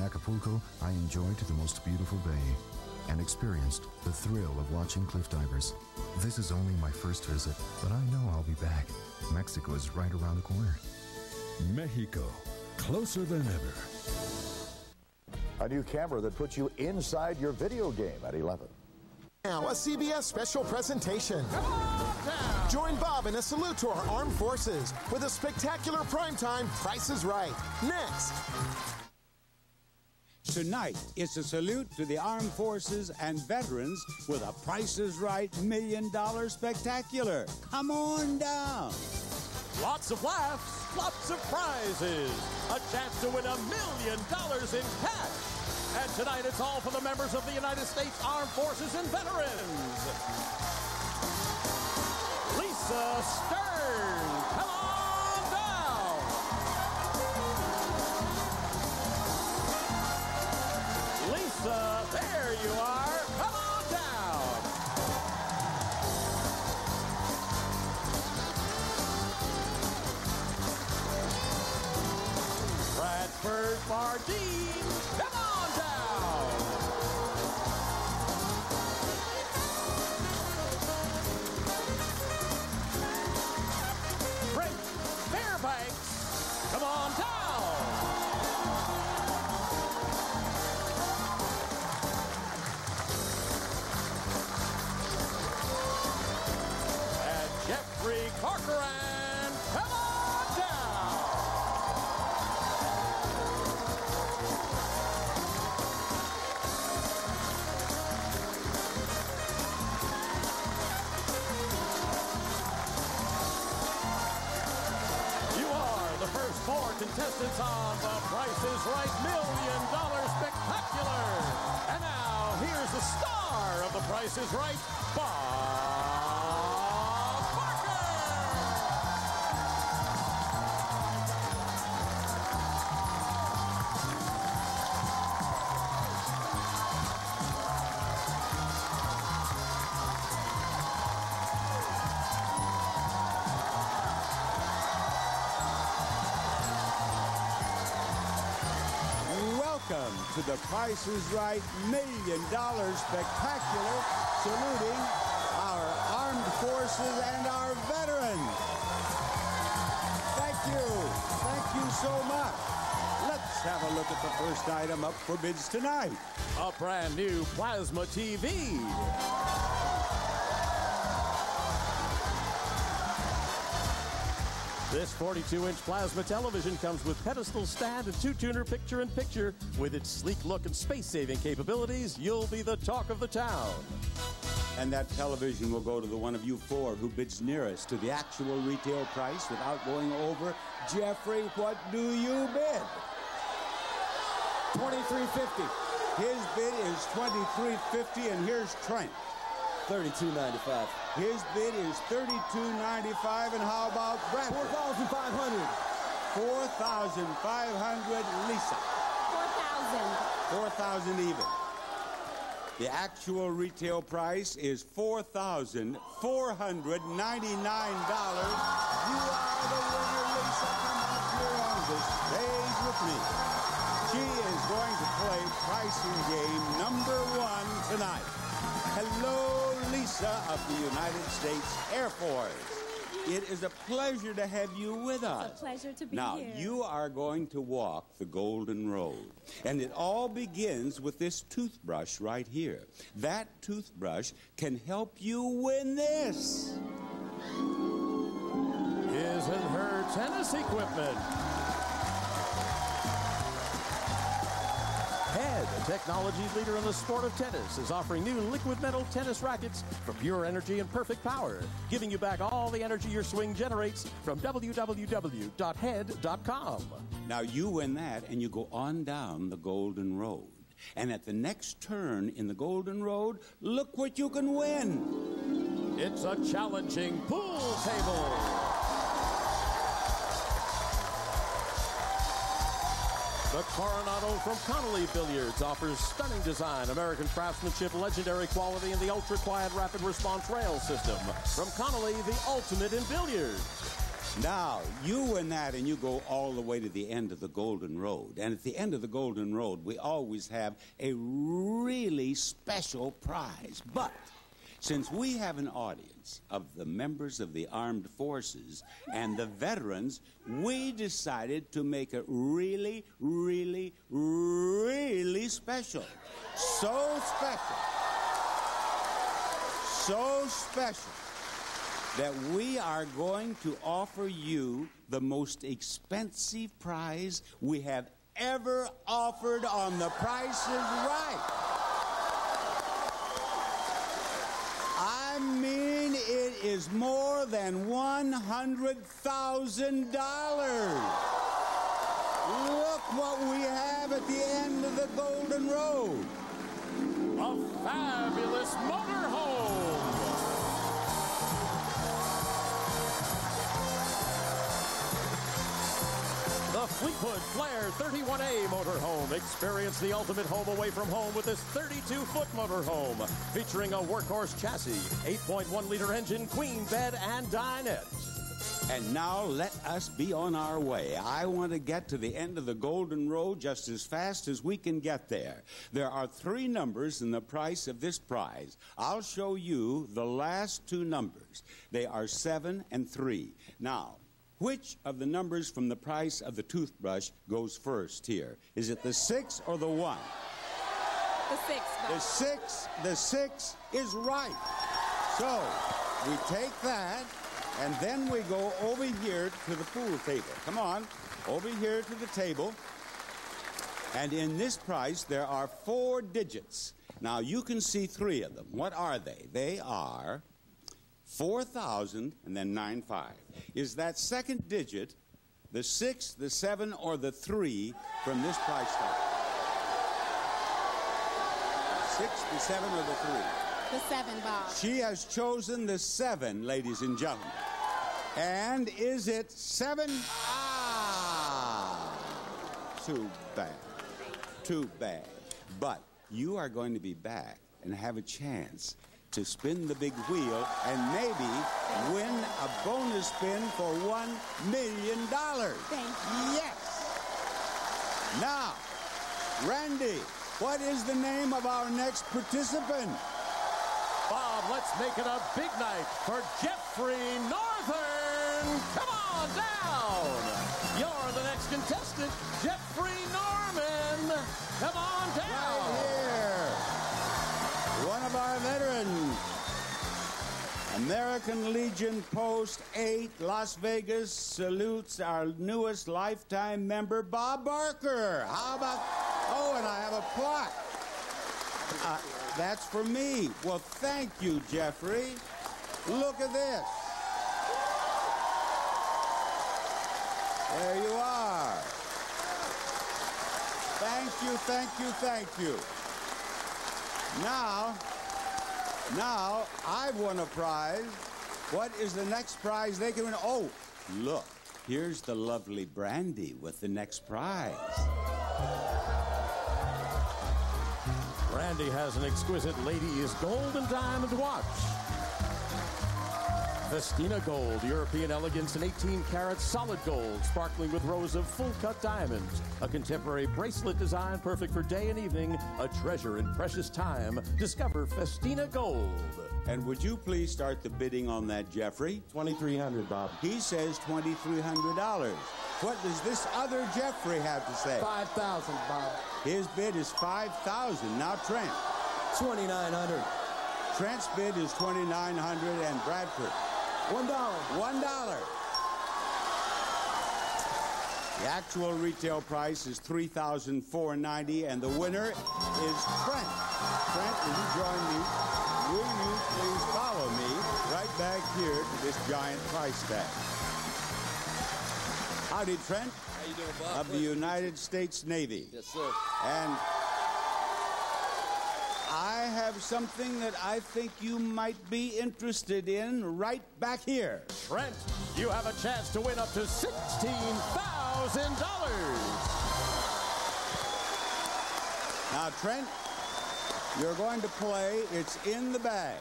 In Acapulco, I enjoyed the most beautiful bay and experienced the thrill of watching cliff divers. This is only my first visit, but I know I'll be back. Mexico is right around the corner. Mexico, closer than ever. A new camera that puts you inside your video game at 11. Now, a CBS special presentation. Join Bob in a salute to our armed forces with a spectacular primetime Price is Right. Next. Tonight, it's a salute to the armed forces and veterans with a Price is Right Million Dollar Spectacular. Come on down. Lots of laughs, lots of prizes, a chance to win a million dollars in cash. And tonight it's all for the members of the United States Armed Forces and Veterans. Lisa Stern, Lisa, uh, there you are. Come on down. Bradford Mardine, contestants on The Price is Right Million Dollar Spectacular. And now, here's the star of The Price is Right, Bob to the Price is Right Million Dollar Spectacular, saluting our armed forces and our veterans. Thank you. Thank you so much. Let's have a look at the first item up for bids tonight. A brand new plasma TV. This 42-inch plasma television comes with pedestal stand and two-tuner picture-in-picture. With its sleek look and space-saving capabilities, you'll be the talk of the town. And that television will go to the one of you four who bids nearest to the actual retail price without going over. Jeffrey, what do you bid? 2350. His bid is 2350 and here's Trent. 3295. His bid is 3295 and how about Bradford? 4500. 4500 Lisa. 4,000. 4000 even. The actual retail price is $4,499. You are the winner, Lisa. Come up here on the stage with me. She is going to Hello, Lisa of the United States Air Force. It is a pleasure to have you with us. It's a pleasure to be now, here. you are going to walk the Golden Road. And it all begins with this toothbrush right here. That toothbrush can help you win this. His and her tennis equipment. A technology leader in the sport of tennis, is offering new liquid metal tennis rackets for pure energy and perfect power, giving you back all the energy your swing generates from www.head.com. Now, you win that, and you go on down the Golden Road. And at the next turn in the Golden Road, look what you can win. It's a challenging pool table. The Coronado from Connolly Billiards offers stunning design, American craftsmanship, legendary quality, and the ultra-quiet rapid response rail system. From Connolly, the ultimate in billiards. Now, you win that and you go all the way to the end of the Golden Road. And at the end of the Golden Road, we always have a really special prize. But since we have an audience of the members of the armed forces and the veterans, we decided to make it really, really, really special. So special. So special that we are going to offer you the most expensive prize we have ever offered on The Price is Right. I mean, it is more than $100,000. Look what we have at the end of the Golden Road. A fabulous motorhome. Fleetwood Flair 31A motorhome. Experience the ultimate home away from home with this 32-foot motorhome featuring a workhorse chassis, 8.1-liter engine, queen bed, and dinette. And now let us be on our way. I want to get to the end of the Golden Road just as fast as we can get there. There are three numbers in the price of this prize. I'll show you the last two numbers. They are seven and three. Now, which of the numbers from the price of the toothbrush goes first here? Is it the six or the one? The six, The six, the six is right. So we take that and then we go over here to the pool table. Come on, over here to the table. And in this price, there are four digits. Now you can see three of them. What are they? They are 4,000 and then 9 5. Is that second digit the 6, the 7, or the 3 from this price tag? 6, the 7, or the 3? The seven, Bob. She has chosen the 7, ladies and gentlemen. And is it 7? Ah! Too bad. Too bad. But you are going to be back and have a chance to spin the big wheel and maybe win a bonus spin for $1 million. Thank you. Yes. Now, Randy, what is the name of our next participant? Bob, let's make it a big night for Jeffrey Northern. Come on down. You're the next contestant, Jeffrey Norman. Come on Right down. here. Veterans. American Legion Post 8, Las Vegas salutes our newest lifetime member, Bob Barker. How about, oh, and I have a plaque. Uh, that's for me. Well, thank you, Jeffrey. Look at this. There you are. Thank you, thank you, thank you. Now, now I've won a prize. What is the next prize they can win? Oh, look, here's the lovely Brandy with the next prize. Brandy has an exquisite ladies gold and diamond watch. Festina Gold, European elegance in 18 karat solid gold, sparkling with rows of full cut diamonds. A contemporary bracelet design perfect for day and evening, a treasure in precious time. Discover Festina Gold. And would you please start the bidding on that, Jeffrey? 2300 Bob. He says $2,300. What does this other Jeffrey have to say? 5000 Bob. His bid is 5000 Now, Trent. 2900 Trent's bid is 2900 and Bradford. One dollar. One dollar. The actual retail price is three thousand four ninety, and the winner is Trent. Trent, will you join me? Will you please follow me right back here to this giant price tag? Howdy, Trent. How you doing, Bob? Of the United States Navy. Yes, sir. And have something that I think you might be interested in right back here. Trent, you have a chance to win up to $16,000. Now, Trent, you're going to play It's in the Bag.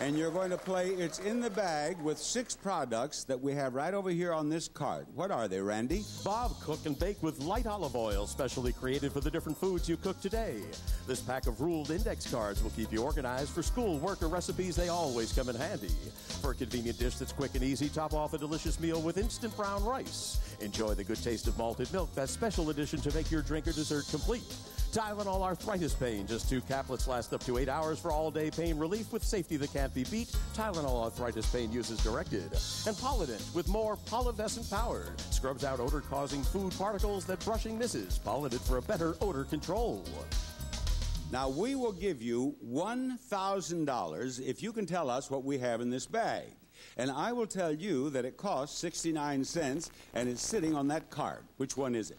And you're going to play It's in the Bag with six products that we have right over here on this card. What are they, Randy? Bob cook and bake with light olive oil, specially created for the different foods you cook today. This pack of ruled index cards will keep you organized for school, work, or recipes. They always come in handy. For a convenient dish that's quick and easy, top off a delicious meal with instant brown rice. Enjoy the good taste of malted milk, that special addition to make your drink or dessert complete. Tylenol arthritis pain. Just two caplets last up to eight hours for all day pain relief with safety that can't be beat. Tylenol arthritis pain uses directed. And Polident with more polivescent power. Scrubs out odor causing food particles that brushing misses. Polident for a better odor control. Now, we will give you $1,000 if you can tell us what we have in this bag. And I will tell you that it costs 69 cents and it's sitting on that card. Which one is it?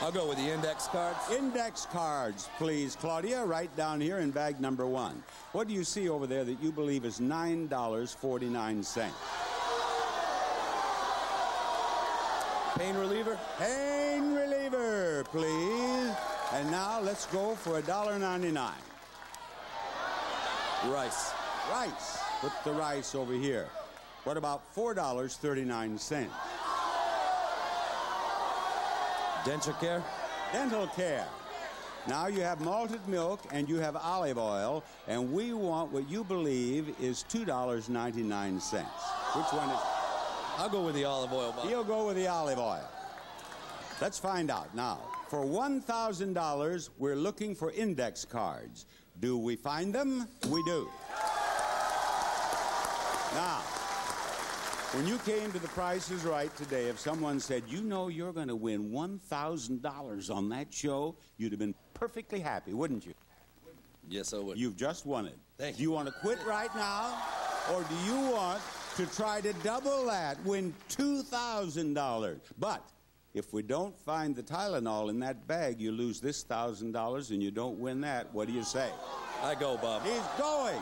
I'll go with the index cards. Index cards, please, Claudia, right down here in bag number one. What do you see over there that you believe is $9.49? Pain reliever. Pain reliever, please. And now let's go for $1.99. Rice. Rice. Put the rice over here. What about $4.39? Denture care. Dental care. Now you have malted milk and you have olive oil, and we want what you believe is $2.99. Which one is I'll go with the olive oil, Bob. He'll go with the olive oil. Let's find out now. For $1,000, we're looking for index cards. Do we find them? We do. Now, when you came to the Price is Right today, if someone said, you know you're going to win $1,000 on that show, you'd have been perfectly happy, wouldn't you? Yes, I would. You've just won it. Thank Do you want to quit right now? Or do you want to try to double that, win $2,000? But if we don't find the Tylenol in that bag, you lose this $1,000 and you don't win that. What do you say? I go, Bob. He's going.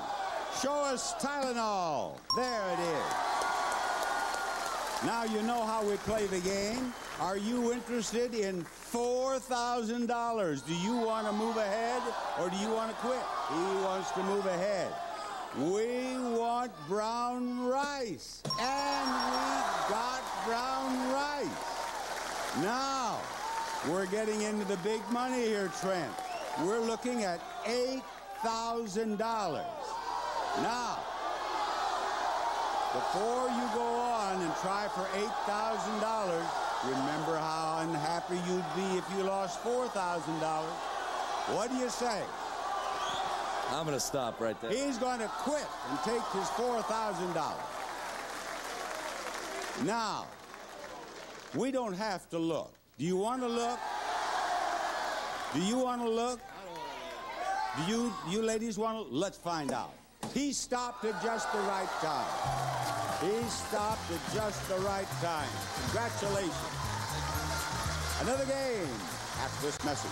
Show us Tylenol. There it is. Now you know how we play the game. Are you interested in $4,000? Do you want to move ahead or do you want to quit? He wants to move ahead. We want brown rice. And we got brown rice. Now, we're getting into the big money here, Trent. We're looking at $8,000. Now, before you go on and try for $8,000, remember how unhappy you'd be if you lost $4,000. What do you say? I'm going to stop right there. He's going to quit and take his $4,000. Now, we don't have to look. Do you want to look? Do you want to look? Do you, you ladies want to? Let's find out. He stopped at just the right time. He stopped at just the right time. Congratulations. Another game after this message.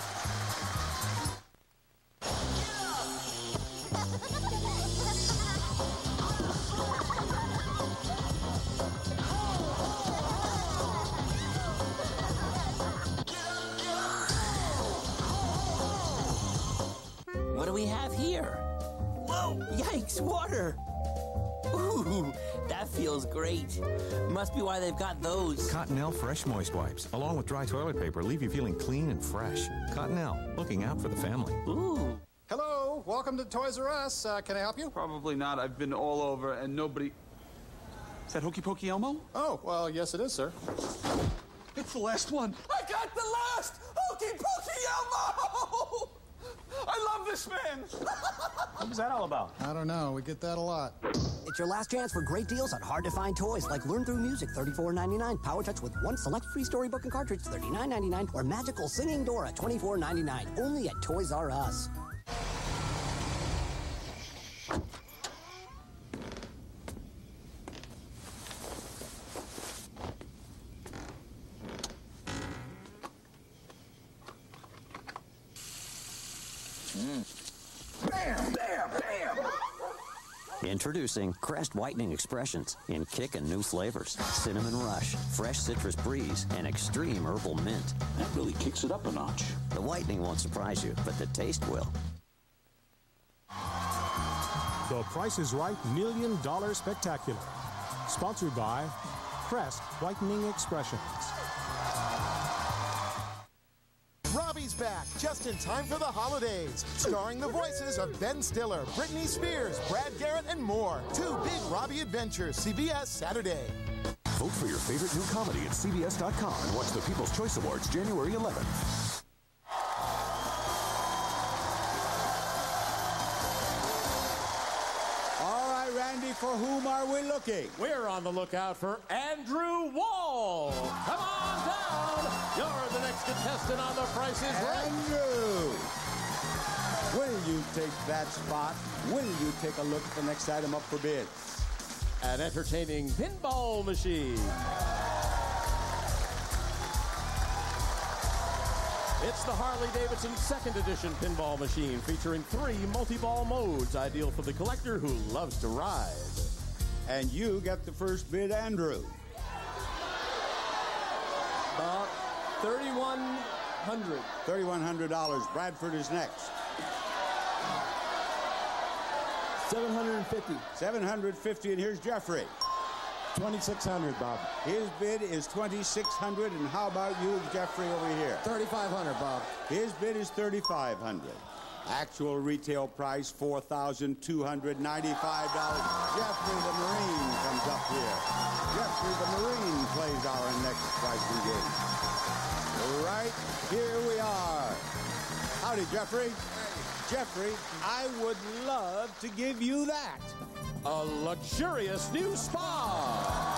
What do we have here? Whoa! Yikes! Water! Ooh, that feels great. Must be why they've got those. Cottonelle Fresh Moist Wipes, along with dry toilet paper, leave you feeling clean and fresh. Cottonelle, looking out for the family. Ooh. Hello, welcome to Toys R Us. Uh, can I help you? Probably not. I've been all over and nobody. Is that Hokey Pokey Elmo? Oh, well, yes, it is, sir. It's the last one. I got the last Hokey Pokey Elmo! I love this man. What was that all about? I don't know. We get that a lot. It's your last chance for great deals on hard to find toys like Learn Through Music, $34.99, Power Touch with one select free storybook and cartridge, $39.99, or Magical Singing Dora, $24.99. Only at Toys R Us. Bam, bam, bam. Introducing Crest Whitening Expressions in kick and new flavors cinnamon rush, fresh citrus breeze, and extreme herbal mint. That really kicks it up a notch. The whitening won't surprise you, but the taste will. The Price is Right Million Dollar Spectacular. Sponsored by Crest Whitening Expressions. Robbie's back just in time for the holidays. Starring the voices of Ben Stiller, Britney Spears, Brad Garrett, and more. Two big Robbie adventures, CBS Saturday. Vote for your favorite new comedy at CBS.com and watch the People's Choice Awards January 11th. All right, Randy, for whom are we looking? We're on the lookout for Andrew Wall. Come on down. You're the next contestant on The Price is Right. Will you take that spot? Will you take a look at the next item up for bid? An entertaining pinball machine. It's the Harley Davidson second edition pinball machine featuring three multi ball modes, ideal for the collector who loves to ride. And you get the first bid, Andrew. $3,100. $3,100. Bradford is next. 750. 750, and here's Jeffrey. 2600 Bob. His bid is 2600 and how about you, Jeffrey, over here? 3500 Bob. His bid is 3500 Actual retail price, $4,295. Jeffrey the Marine comes up here. Jeffrey the Marine plays our next pricing game. Right here we are. Howdy, Jeffrey. Jeffrey, I would love to give you that. A luxurious new spa.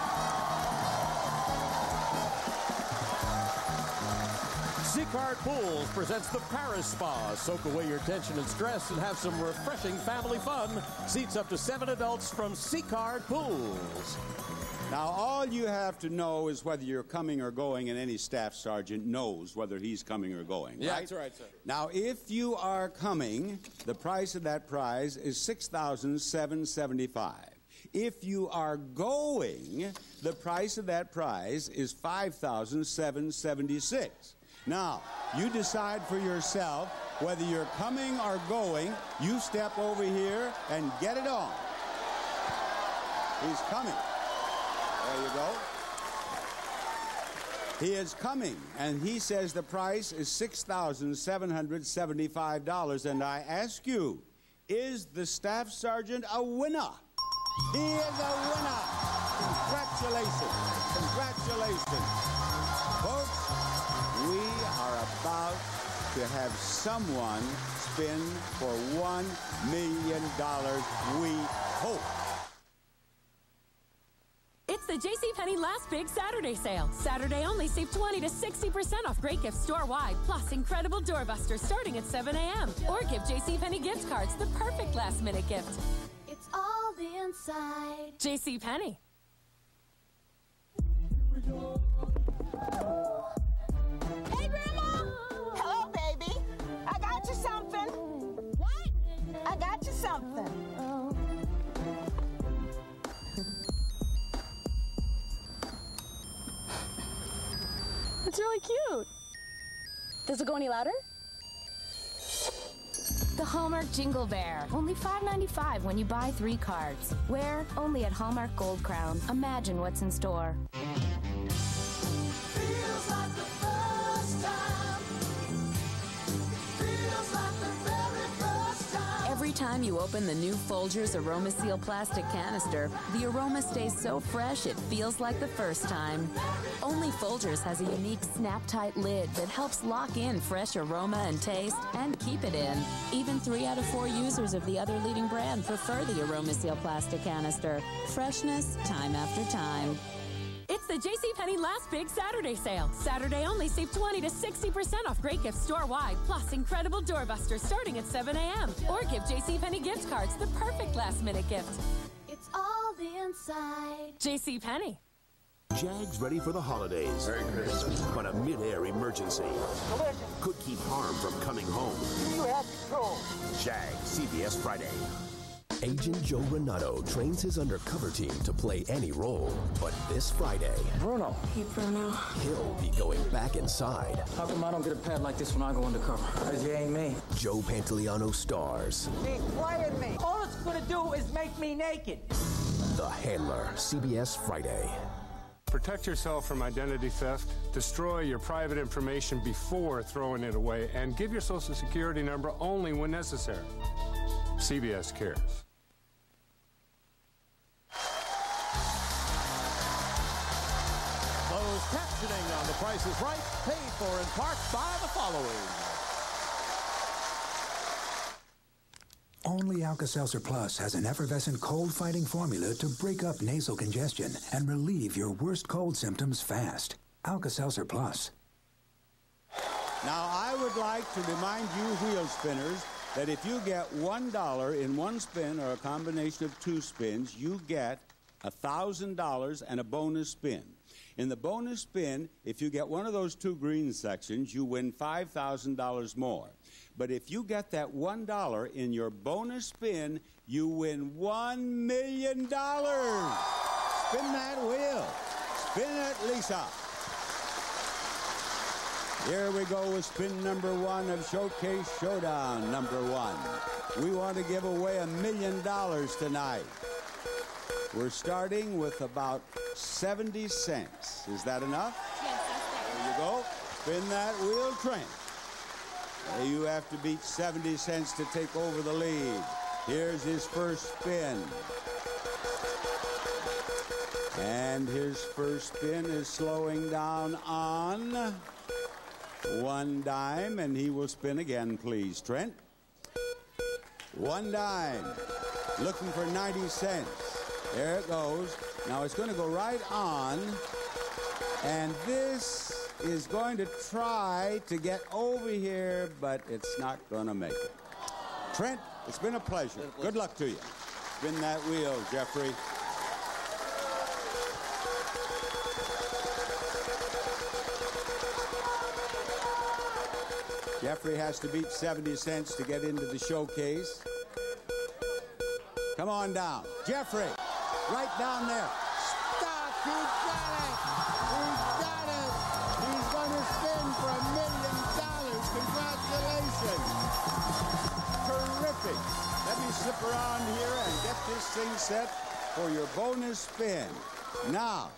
Seacard Pools presents the Paris Spa. Soak away your tension and stress and have some refreshing family fun. Seats up to seven adults from Seacard Pools. Now, all you have to know is whether you're coming or going, and any staff sergeant knows whether he's coming or going. Yeah, right? that's right, sir. Now, if you are coming, the price of that prize is six thousand seven seventy-five. If you are going, the price of that prize is five thousand seven seventy-six. Now, you decide for yourself whether you're coming or going. You step over here and get it on. He's coming. There you go. He is coming, and he says the price is $6,775. And I ask you, is the staff sergeant a winner? He is a winner. Congratulations. Congratulations. Folks, we are about to have someone spin for $1 million, we hope. It's the JCPenney Last Big Saturday Sale. Saturday only, save 20 to 60% off great gifts store-wide, plus incredible doorbusters starting at 7 a.m. Or give JCPenney gift cards, the perfect last-minute gift. It's all the inside. JCPenney. Hey, Grandma! Hello, baby. I got you something. What? I got you something. Oh. It's really cute. Does it go any louder? The Hallmark Jingle Bear. Only $5.95 when you buy three cards. Where? Only at Hallmark Gold Crown. Imagine what's in store. Every time you open the new Folgers Aroma Seal plastic canister, the aroma stays so fresh it feels like the first time. Only Folgers has a unique snap-tight lid that helps lock in fresh aroma and taste and keep it in. Even three out of four users of the other leading brand prefer the Aroma Seal plastic canister. Freshness, time after time. It's the JCPenney Last Big Saturday Sale. Saturday only, save 20 to 60% off great gifts store-wide, plus incredible doorbusters starting at 7 a.m. Or give JCPenney gift cards, the perfect last-minute gift. It's all the inside. JCPenney. Jags ready for the holidays. Merry Christmas. But a mid-air emergency could keep harm from coming home. You have control. Jag, CBS Friday. Agent Joe Renato trains his undercover team to play any role. But this Friday, Bruno. Hey, Bruno. he'll be going back inside. How come I don't get a pad like this when I go undercover? Because you ain't me. Joe Pantoliano stars He's playing me. All it's gonna do is make me naked. The Handler, CBS Friday. Protect yourself from identity theft, destroy your private information before throwing it away, and give your social security number only when necessary. CBS cares. Closed captioning on The Price is Right, paid for in part by the following. Only Alka-Seltzer Plus has an effervescent cold-fighting formula to break up nasal congestion and relieve your worst cold symptoms fast. Alka-Seltzer Plus. Now, I would like to remind you wheel spinners that if you get $1 in one spin or a combination of two spins, you get $1,000 and a bonus spin. In the bonus spin, if you get one of those two green sections, you win $5,000 more. But if you get that $1 in your bonus spin, you win $1 million. Spin that wheel. Spin it, Lisa. Here we go with spin number one of Showcase Showdown number one. We want to give away a million dollars tonight. We're starting with about 70 cents. Is that enough? Yes, There you go. Spin that wheel, Trent. Now You have to beat 70 cents to take over the lead. Here's his first spin. And his first spin is slowing down on one dime, and he will spin again, please, Trent. One dime. Looking for 90 cents. There it goes. Now it's going to go right on. And this is going to try to get over here, but it's not going to make it. Trent, it's been a pleasure. Good luck to you. Spin that wheel, Jeffrey. Jeffrey has to beat 70 cents to get into the showcase. Come on down. Jeffrey, right down there. Stop! He got it! He got it! He's going to spin for a million dollars. Congratulations! Terrific. Let me slip around here and get this thing set for your bonus spin. Now,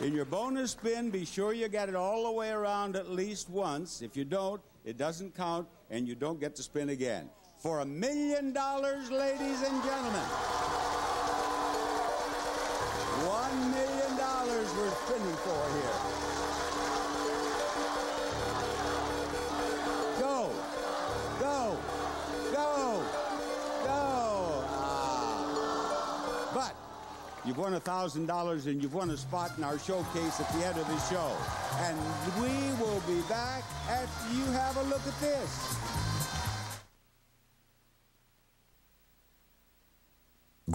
in your bonus spin, be sure you get it all the way around at least once. If you don't, it doesn't count and you don't get to spin again. For a million dollars, ladies and gentlemen. Here. Go, go, go, go. Ah. But You've won $1,000 and you've won a spot in our showcase at the end of the show. And we will be back after you have a look at this.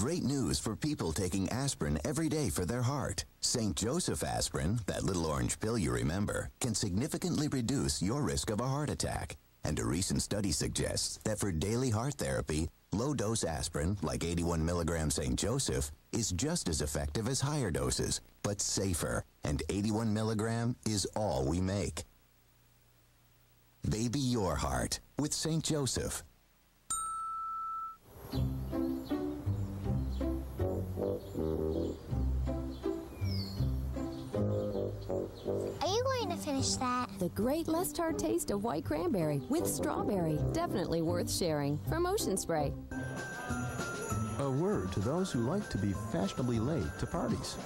Great news for people taking aspirin every day for their heart. St. Joseph aspirin, that little orange pill you remember, can significantly reduce your risk of a heart attack. And a recent study suggests that for daily heart therapy, low dose aspirin, like 81 milligram St. Joseph, is just as effective as higher doses, but safer. And 81 milligram is all we make. Baby your heart with St. Joseph. To finish that? The great less tart taste of white cranberry with strawberry. Definitely worth sharing. From Ocean Spray. A word to those who like to be fashionably late to parties.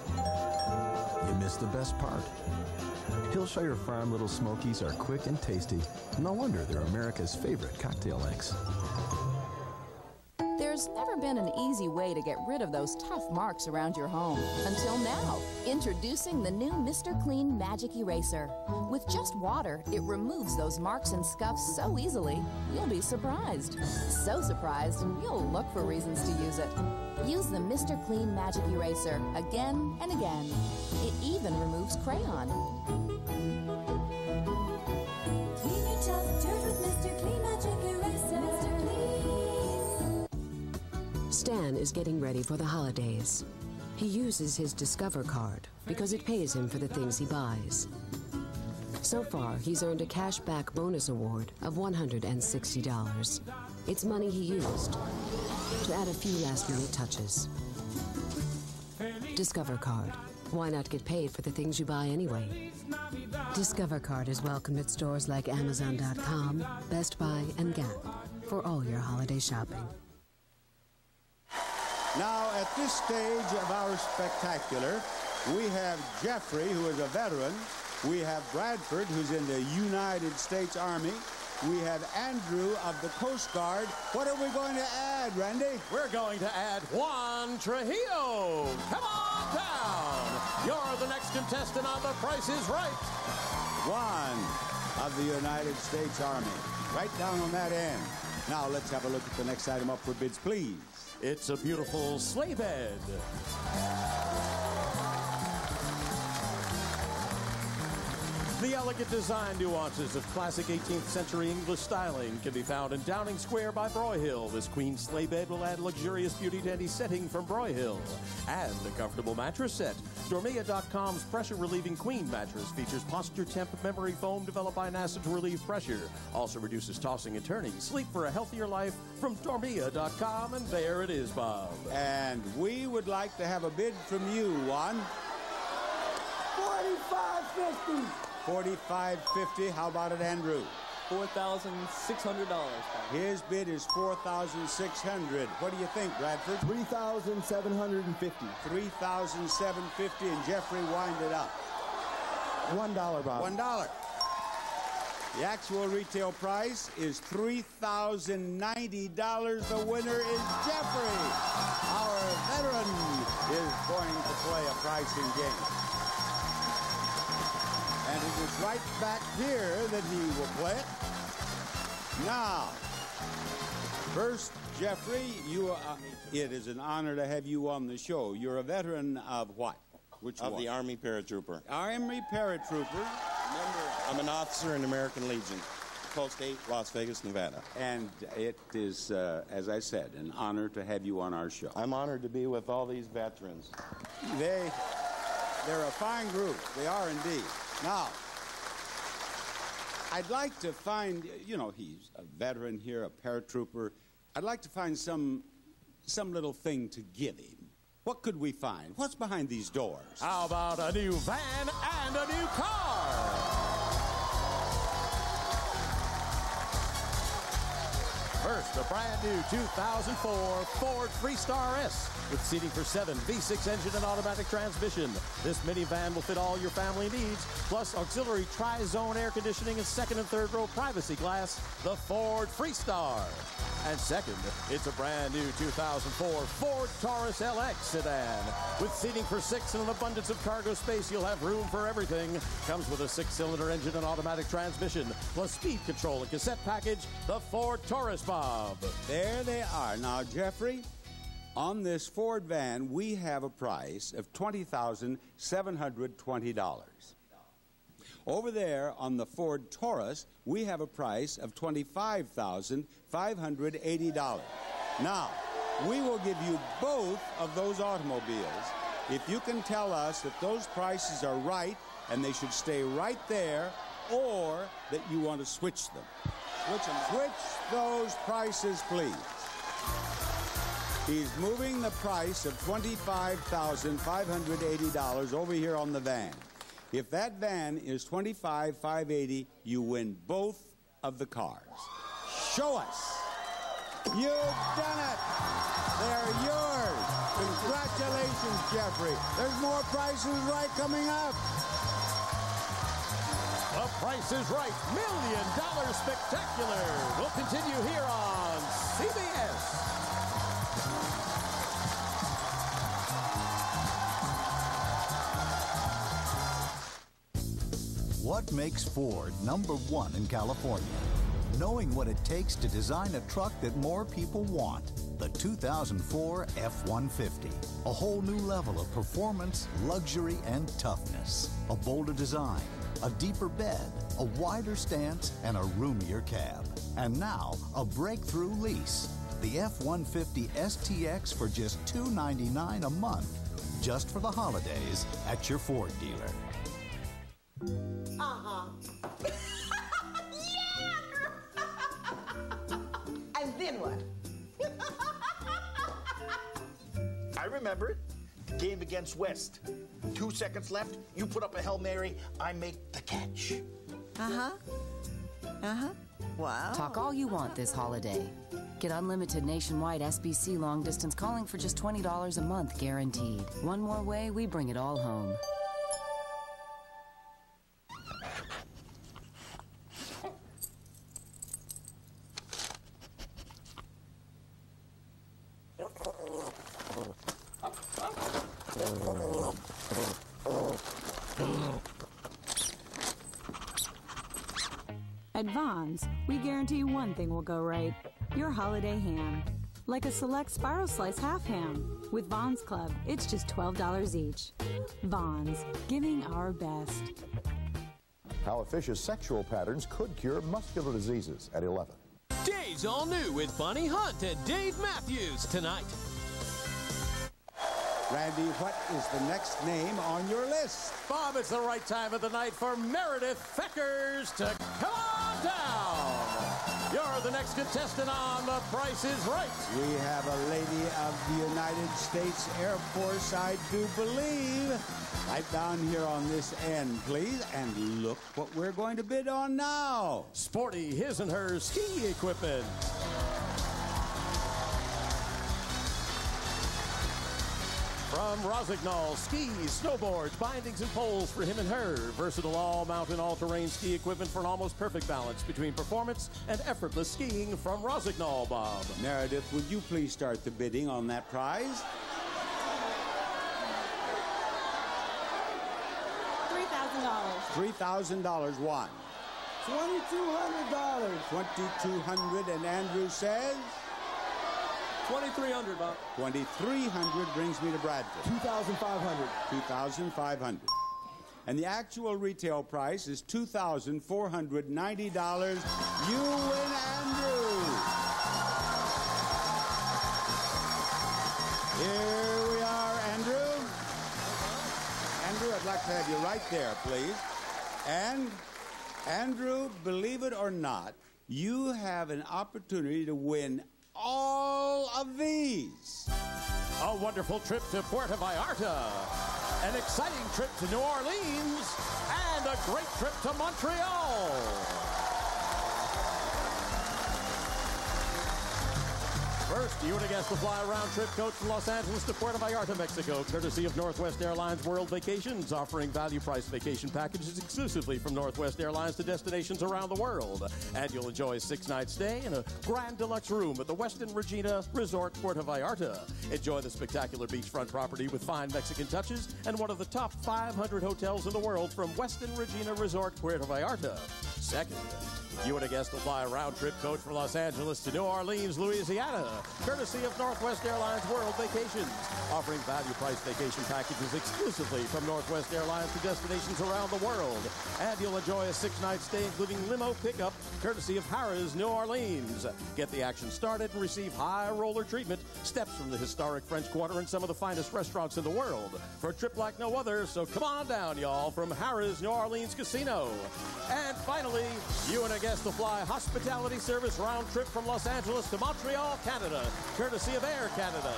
You missed the best part. Hillshire Farm Little Smokies are quick and tasty. No wonder they're America's favorite cocktail mix. There's never been an easy way to get rid of those tough marks around your home. Until now. Introducing the new Mr. Clean Magic Eraser. With just water, it removes those marks and scuffs so easily, you'll be surprised. So surprised, you'll look for reasons to use it. Use the Mr. Clean Magic Eraser again and again. It even removes crayon. Clean your tough dirt with Mr. Clean Stan is getting ready for the holidays. He uses his Discover card because it pays him for the things he buys. So far, he's earned a cashback bonus award of $160. It's money he used to add a few last minute touches. Discover card. Why not get paid for the things you buy anyway? Discover card is welcome at stores like Amazon.com, Best Buy, and Gap for all your holiday shopping. Now, at this stage of our spectacular, we have Jeffrey, who is a veteran. We have Bradford, who's in the United States Army. We have Andrew of the Coast Guard. What are we going to add, Randy? We're going to add Juan Trujillo. Come on down. You're the next contestant on The Price is Right. Juan of the United States Army. Right down on that end. Now, let's have a look at the next item up for bids, please. It's a beautiful sleigh bed. The elegant design nuances of classic 18th century English styling can be found in Downing Square by Broyhill. This queen sleigh bed will add luxurious beauty to any setting from Broyhill. And a comfortable mattress set. Dormia.com's pressure relieving queen mattress features posture temp memory foam developed by NASA to relieve pressure. Also reduces tossing and turning. Sleep for a healthier life from Dormia.com. And there it is, Bob. And we would like to have a bid from you, Juan. Forty-five fifty. 4550 How about it, Andrew? $4,600. His bid is 4600 What do you think, Bradford? 3750 3750 and Jeffrey wind it up. $1, Bob. One dollar. The actual retail price is $3,090. The winner is Jeffrey. Our veteran is going to play a pricing game. And it is right back here that he will play it. Now, first, Jeffrey, you are, it is an honor to have you on the show. You're a veteran of what? Which one? of one? the Army Paratrooper. Army Paratrooper. Member, I'm an officer in the American Legion, Post 8, Las Vegas, Nevada. And it is, uh, as I said, an honor to have you on our show. I'm honored to be with all these veterans. They, they're a fine group. They are indeed. Now, I'd like to find, you know, he's a veteran here, a paratrooper. I'd like to find some, some little thing to give him. What could we find? What's behind these doors? How about a new van and a new car? First, a brand new 2004 Ford Freestar S with seating for seven, V6 engine and automatic transmission. This minivan will fit all your family needs, plus auxiliary tri-zone air conditioning and second and third row privacy glass, the Ford Freestar. And second, it's a brand new 2004 Ford Taurus LX sedan. With seating for six and an abundance of cargo space, you'll have room for everything. Comes with a six-cylinder engine and automatic transmission, plus speed control and cassette package, the Ford Taurus Bob. There they are. Now, Jeffrey, on this Ford van, we have a price of $20,720. Over there on the Ford Taurus, we have a price of $25,580. Now, we will give you both of those automobiles if you can tell us that those prices are right and they should stay right there or that you want to switch them. Switch those prices, please. He's moving the price of $25,580 over here on the van. If that van is 25,580, you win both of the cars. Show us. You've done it. They're yours. Congratulations, Jeffrey. There's more prices right coming up. Price is Right Million Dollar Spectacular We'll continue here on CBS. What makes Ford number one in California? Knowing what it takes to design a truck that more people want. The 2004 F-150. A whole new level of performance, luxury, and toughness. A bolder design, a deeper bed, a wider stance, and a roomier cab. And now, a breakthrough lease. the F-150 STX for just 299 a month, just for the holidays at your Ford dealer. Uh-huh. yeah! and then what? I remember it. Game against West. Two seconds left. You put up a Hail Mary. I make the catch. Uh-huh. Uh-huh. Wow. Talk all you want this holiday. Get unlimited nationwide SBC long distance calling for just $20 a month guaranteed. One more way, we bring it all home. At we guarantee one thing will go right your holiday ham. Like a select spiral slice half ham. With Vons Club, it's just $12 each. Vons, giving our best. How a fish's sexual patterns could cure muscular diseases at 11. Days all new with Bonnie Hunt and Dave Matthews tonight. Randy, what is the next name on your list? Bob, it's the right time of the night for Meredith Feckers to come on down. You're the next contestant on The Price is Right. We have a lady of the United States Air Force, I do believe. Right down here on this end, please. And look what we're going to bid on now. Sporty his and her ski equipment. From Rossignol, skis, snowboards, bindings, and poles for him and her. Versatile all-mountain, all-terrain ski equipment for an almost perfect balance between performance and effortless skiing from Rossignol, Bob. Meredith, would you please start the bidding on that prize? $3,000. $3,000 one. $2,200. 2200 and Andrew says? 2300 Bob. 2300 brings me to Bradford. 2500 2500 And the actual retail price is $2,490. You win, Andrew. Here we are, Andrew. Andrew, I'd like to have you right there, please. And, Andrew, believe it or not, you have an opportunity to win of these. A wonderful trip to Puerto Vallarta, an exciting trip to New Orleans, and a great trip to Montreal. First, you and a guest will fly a round-trip coach from Los Angeles to Puerto Vallarta, Mexico, courtesy of Northwest Airlines World Vacations, offering value-price vacation packages exclusively from Northwest Airlines to destinations around the world. And you'll enjoy a six-night stay in a grand deluxe room at the Westin Regina Resort Puerto Vallarta. Enjoy the spectacular beachfront property with fine Mexican touches and one of the top 500 hotels in the world from Westin Regina Resort Puerto Vallarta. Second, you and a guest will fly a round-trip coach from Los Angeles to New Orleans, Louisiana, courtesy of Northwest Airlines World Vacations, offering value-price vacation packages exclusively from Northwest Airlines to destinations around the world. And you'll enjoy a six-night stay, including limo pickup, courtesy of Harrah's New Orleans. Get the action started and receive high roller treatment, steps from the historic French Quarter and some of the finest restaurants in the world for a trip like no other. So come on down, y'all, from Harrah's New Orleans Casino. And finally, you and a guest will fly hospitality service round trip from Los Angeles to Montreal, Canada, courtesy of Air Canada.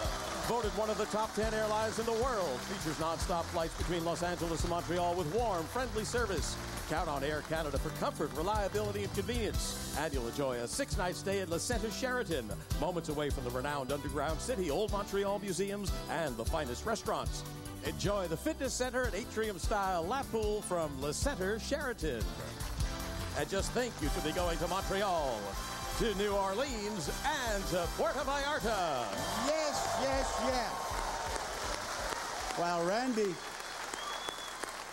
Voted one of the top 10 airlines in the world, features non-stop flights between Los Angeles and Montreal with warm, friendly service. Count on Air Canada for comfort, reliability, and convenience. And you'll enjoy a six-night stay at Le Centre Sheraton, moments away from the renowned underground city, Old Montreal museums, and the finest restaurants. Enjoy the fitness center and atrium-style lap pool from Le Centre Sheraton. And just think you could be going to Montreal, to New Orleans, and to Puerto Vallarta. Yes, yes, yes. While Randy,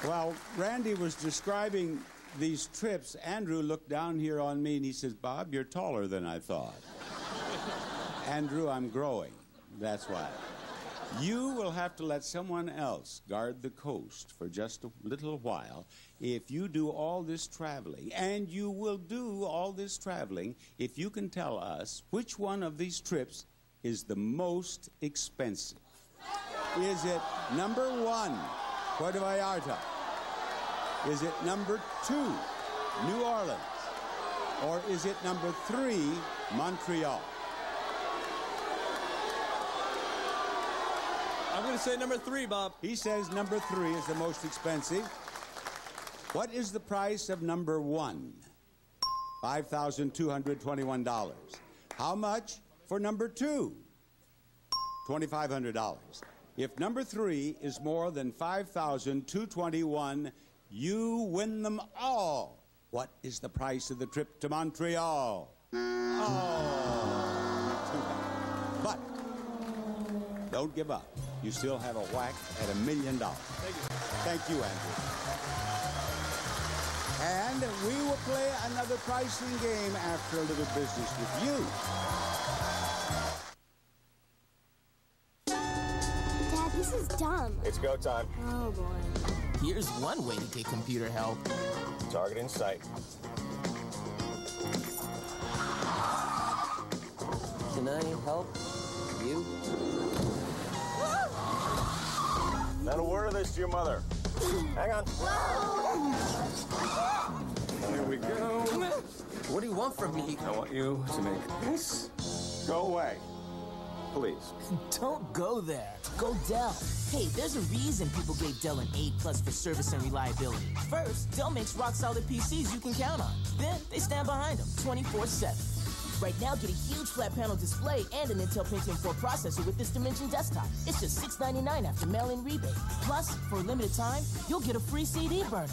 while Randy was describing these trips, Andrew looked down here on me and he says, Bob, you're taller than I thought. Andrew, I'm growing. That's why. You will have to let someone else guard the coast for just a little while if you do all this traveling. And you will do all this traveling if you can tell us which one of these trips is the most expensive. Is it number one, Puerto Vallarta? Is it number two, New Orleans? Or is it number three, Montreal? I'm going to say number three, Bob. He says number three is the most expensive. What is the price of number one? $5,221. How much for number two? $2,500. If number three is more than 5,221, you win them all. What is the price of the trip to Montreal? Oh. But don't give up. You still have a whack at a million dollars. Thank you. Thank you, Andrew. And we will play another pricing game after a little business with you. Dad, this is dumb. It's go time. Oh, boy. Here's one way to get computer help. Target in sight. Can I help you? Not a word of this to your mother. Hang on. Here we go. What do you want from me? I want you to make this go away. Please. Don't go there. Go Dell. Hey, there's a reason people gave Dell an A plus for service and reliability. First, Dell makes rock solid PCs you can count on. Then they stand behind them 24 7. Right now, get a huge flat panel display and an Intel Pentium 4 processor with this Dimension desktop. It's just 699 after mail-in rebate. Plus, for a limited time, you'll get a free CD burner.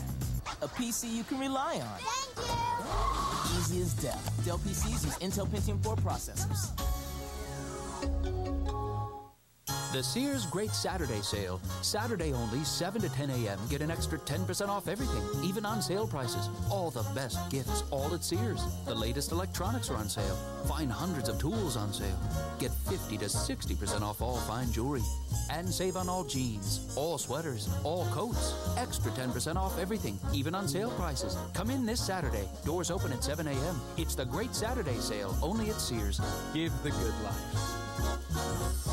A PC you can rely on. Thank you. Easy as Dell. Dell PCs use Intel Pentium 4 processors. The Sears Great Saturday Sale. Saturday only, 7 to 10 a.m. Get an extra 10% off everything, even on sale prices. All the best gifts, all at Sears. The latest electronics are on sale. Find hundreds of tools on sale. Get 50 to 60% off all fine jewelry. And save on all jeans, all sweaters, all coats. Extra 10% off everything, even on sale prices. Come in this Saturday. Doors open at 7 a.m. It's the Great Saturday Sale, only at Sears. Give the good life.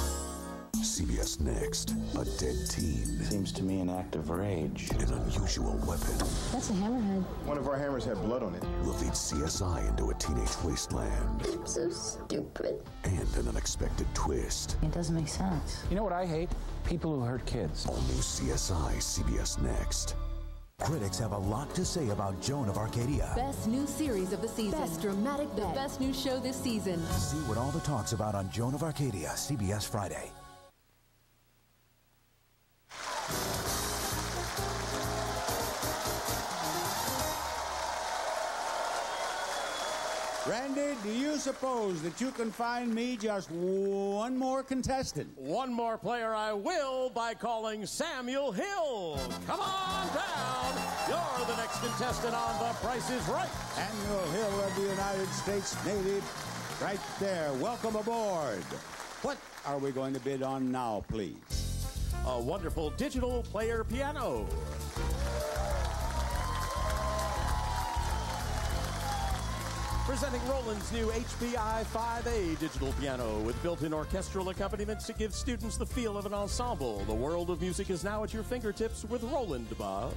CBS Next. A dead teen. Seems to me an act of rage. An unusual weapon. That's a hammerhead. One of our hammers had blood on it. Will lead CSI into a teenage wasteland. I'm so stupid. And an unexpected twist. It doesn't make sense. You know what I hate? People who hurt kids. All new CSI, CBS Next. Critics have a lot to say about Joan of Arcadia. Best new series of the season. Best dramatic The best new show this season. See what all the talk's about on Joan of Arcadia, CBS Friday. Randy, do you suppose that you can find me just one more contestant? One more player I will by calling Samuel Hill. Come on down. You're the next contestant on The Price is Right. Samuel Hill of the United States Navy, right there. Welcome aboard. What are we going to bid on now, please? A wonderful digital player piano. Presenting Roland's new HBI 5A digital piano with built-in orchestral accompaniments to give students the feel of an ensemble. The world of music is now at your fingertips with Roland, Bob.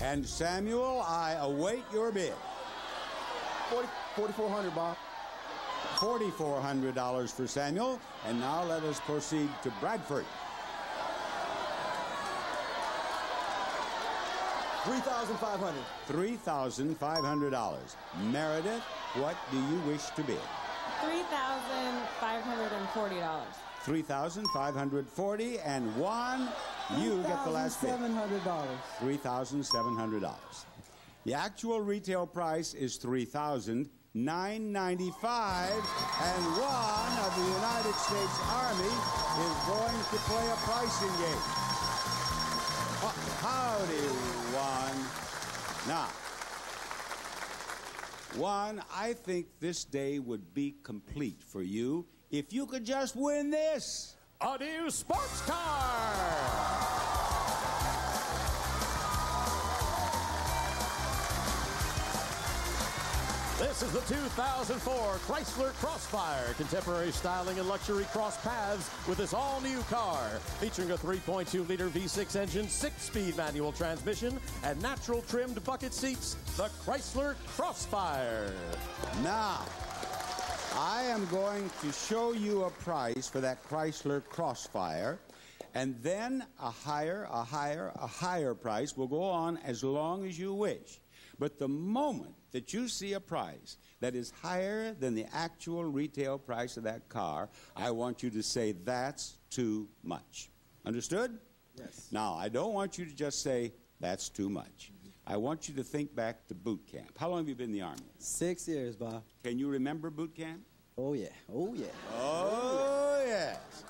And Samuel, I await your bid. 4400 Bob. $4,400 for Samuel. And now let us proceed to Bradford. 3500 $3,500. Meredith, what do you wish to bid? $3,540. 3540 and one, you get the last bid. $700. $3,700. The actual retail price is $3,995 and one of the United States Army is going to play a pricing game. Howdy, one. Now, one, I think this day would be complete for you if you could just win this. a new sports car. This is the 2004 Chrysler Crossfire. Contemporary styling and luxury cross paths with this all-new car. Featuring a 3.2-liter V6 engine, six-speed manual transmission, and natural trimmed bucket seats, the Chrysler Crossfire. Now, I am going to show you a price for that Chrysler Crossfire, and then a higher, a higher, a higher price will go on as long as you wish. But the moment that you see a price that is higher than the actual retail price of that car, I want you to say, that's too much. Understood? Yes. Now, I don't want you to just say, that's too much. I want you to think back to boot camp. How long have you been in the Army? Six years, Bob. Can you remember boot camp? Oh, yeah. Oh, yeah. Oh, yes.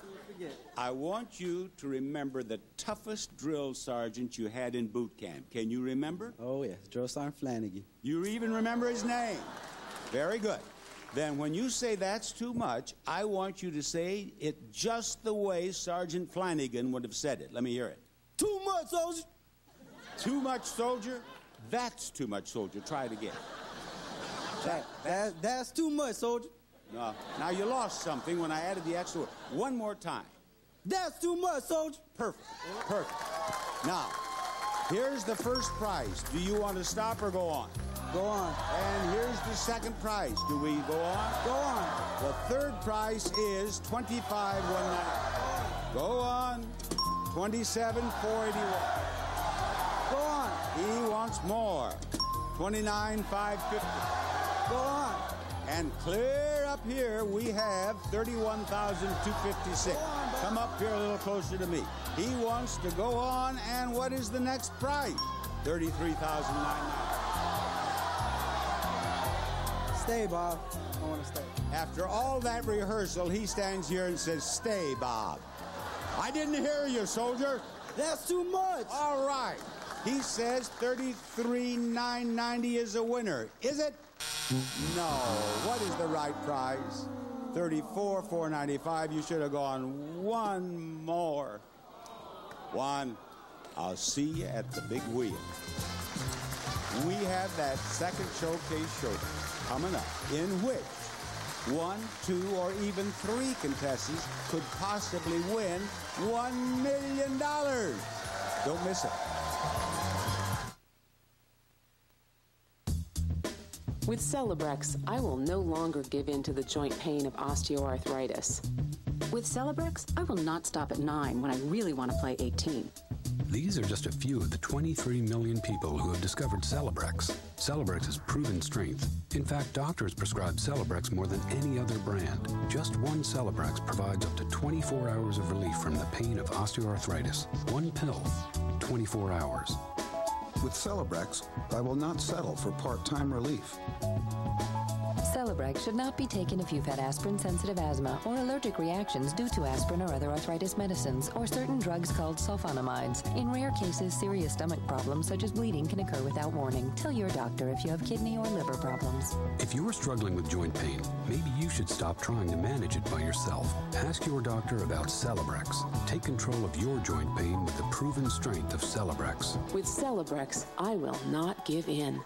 I want you to remember the toughest drill sergeant you had in boot camp. Can you remember? Oh, yes. Drill Sergeant Flanagan. You even remember his name. Very good. Then, when you say that's too much, I want you to say it just the way Sergeant Flanagan would have said it. Let me hear it. Too much, soldier. Too much, soldier? That's too much, soldier. Try it again. That, that, that's too much, soldier. No. Now, you lost something when I added the extra word. One more time. That's too much, soldier. Perfect. Perfect. Now, here's the first prize. Do you want to stop or go on? Go on. And here's the second prize. Do we go on? Go on. The third prize is 25 190. Go on. 27 481. Go on. He wants more. 29 550. Go on. And clear up here, we have 31,256. Come up here a little closer to me. He wants to go on, and what is the next price? 33,990. Stay, Bob. I want to stay. After all that rehearsal, he stands here and says, Stay, Bob. I didn't hear you, soldier. That's too much. All right. He says 33,990 is a winner. Is it? No. What is the right price? 34, 495. You should have gone one more. One. I'll see you at the big wheel. We have that second showcase show coming up in which one, two, or even three contestants could possibly win one million dollars. Don't miss it. With Celebrex, I will no longer give in to the joint pain of osteoarthritis. With Celebrex, I will not stop at 9 when I really want to play 18. These are just a few of the 23 million people who have discovered Celebrex. Celebrex has proven strength. In fact, doctors prescribe Celebrex more than any other brand. Just one Celebrex provides up to 24 hours of relief from the pain of osteoarthritis. One pill, 24 hours. With Celebrex, I will not settle for part-time relief. Celebrex should not be taken if you've had aspirin-sensitive asthma or allergic reactions due to aspirin or other arthritis medicines or certain drugs called sulfonamides. In rare cases, serious stomach problems such as bleeding can occur without warning. Tell your doctor if you have kidney or liver problems. If you're struggling with joint pain, maybe you should stop trying to manage it by yourself. Ask your doctor about Celebrex. Take control of your joint pain with the proven strength of Celebrex. With Celebrex, I will not give in.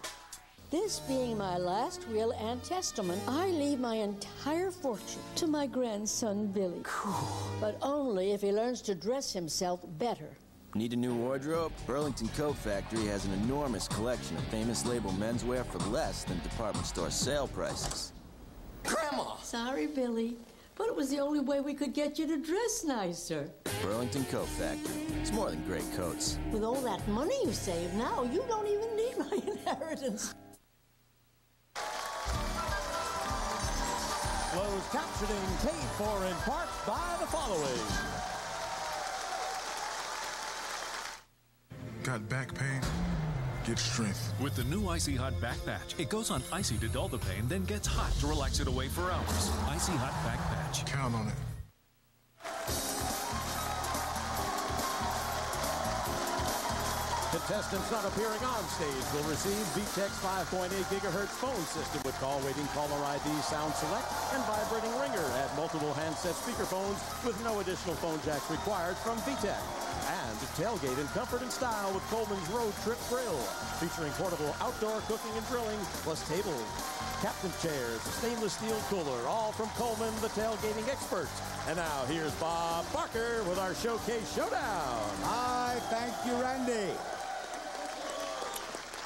This being my last will and testament, I leave my entire fortune to my grandson Billy. but only if he learns to dress himself better. Need a new wardrobe? Burlington Coat Factory has an enormous collection of famous label menswear for less than department store sale prices. Grandma! Sorry, Billy, but it was the only way we could get you to dress nicer. Burlington Coat Factory. It's more than great coats. With all that money you save now, you don't even need my inheritance. Closed captioning paid for in part by the following. Got back pain? Get strength. With the new Icy Hot Back Patch, it goes on icy to dull the pain, then gets hot to relax it away for hours. Icy Hot Back Patch. Count on it. Contestants not appearing on stage will receive VTech's 5.8 gigahertz phone system with call waiting caller ID sound select and vibrating ringer. at multiple handset speakerphones with no additional phone jacks required from VTEC. And tailgate in comfort and style with Coleman's Road Trip Grill, featuring portable outdoor cooking and grilling, plus tables, captain chairs, stainless steel cooler, all from Coleman, the tailgating experts. And now here's Bob Barker with our Showcase Showdown. I thank you, Randy.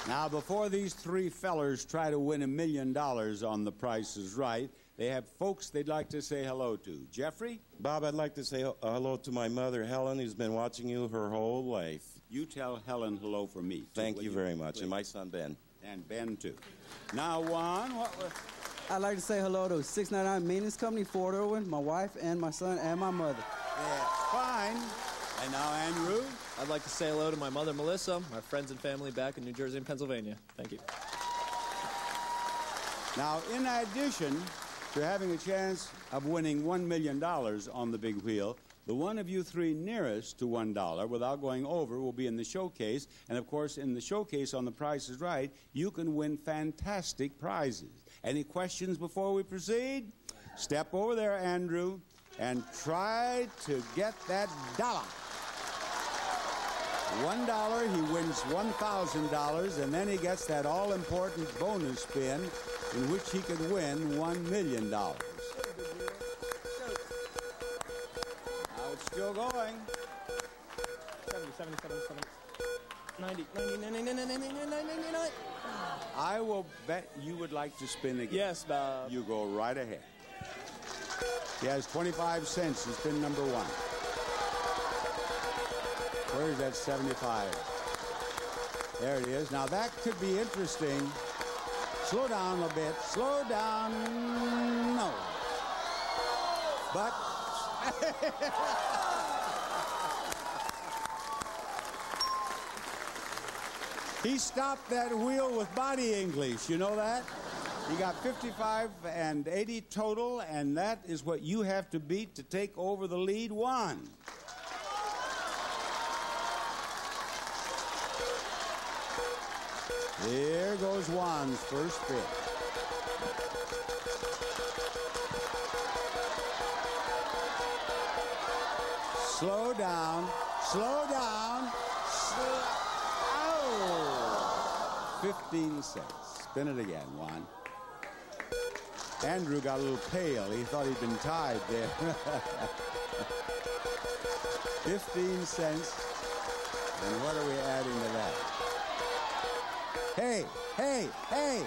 Now, before these three fellers try to win a million dollars on The Price is Right, they have folks they'd like to say hello to. Jeffrey? Bob, I'd like to say uh, hello to my mother, Helen, who's been watching you her whole life. You tell Helen hello for me. too, Thank will you very much, and my son, Ben. And Ben, too. Now, Juan, what was... I'd like to say hello to 699 Maintenance Company, Fort Irwin, my wife and my son and my mother. That's fine. And now, Andrew? I'd like to say hello to my mother, Melissa, my friends and family back in New Jersey and Pennsylvania. Thank you. Now, in addition to having a chance of winning $1 million on the big wheel, the one of you three nearest to $1 without going over will be in the showcase. And of course, in the showcase on The Price is Right, you can win fantastic prizes. Any questions before we proceed? Step over there, Andrew, and try to get that dollar. One dollar, he wins one thousand dollars, and then he gets that all-important bonus spin, in which he could win one million dollars. Now it's still going. 70, 70, 70, 70. 90, 90, 90, 90, 90, 90, I will bet you would like to spin again. Yes, Bob. You go right ahead. He has 25 cents in spin number one. Where's that 75? There it is. Now that could be interesting. Slow down a bit. Slow down. No. But. he stopped that wheel with body English. You know that? You got 55 and 80 total, and that is what you have to beat to take over the lead one. There goes Juan's first bit. Slow down. Slow down. Slow. Oh! 15 cents. Spin it again, Juan. Andrew got a little pale. He thought he'd been tied there. 15 cents. And what are we adding to that? Hey, hey, hey!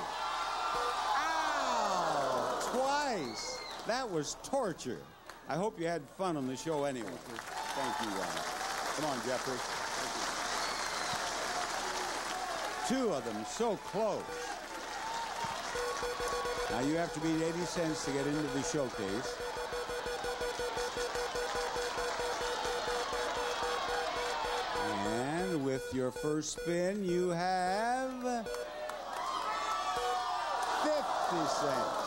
Ow! Twice! That was torture. I hope you had fun on the show anyway. Thank you, Ron. Come on, Jeffrey. Two of them so close. Now you have to beat 80 cents to get into the showcase. And with your first spin, you have 50 cents.